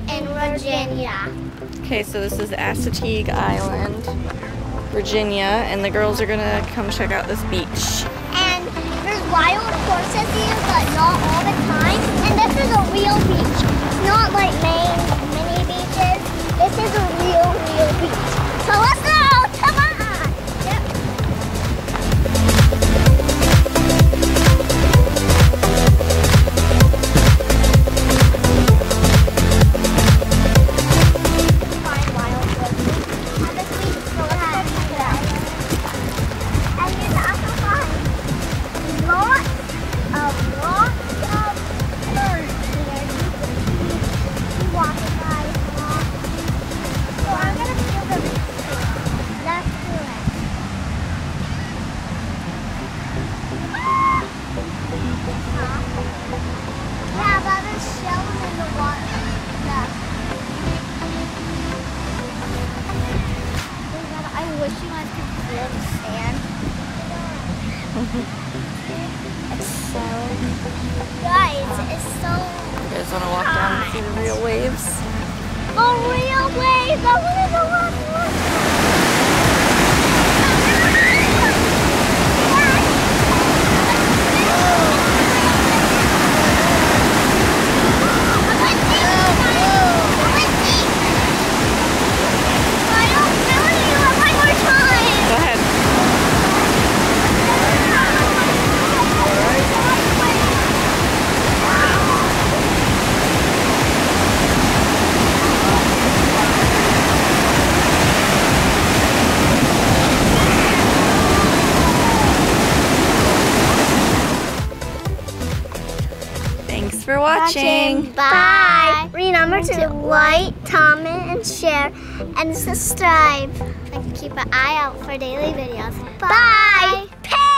Virginia. Okay, so this is Assateague Island, Virginia, and the girls are gonna come check out this beach. And there's wild horses here, but not all the time. And this is a real beach. It's not like wish you guys could feel the sand. it's so, guys, it's so. You guys wanna walk down and see the real waves? A real wave! Thanks for watching. Bye. Remember to like, comment, and share, and subscribe. And keep an eye out for daily videos. Bye. Bye.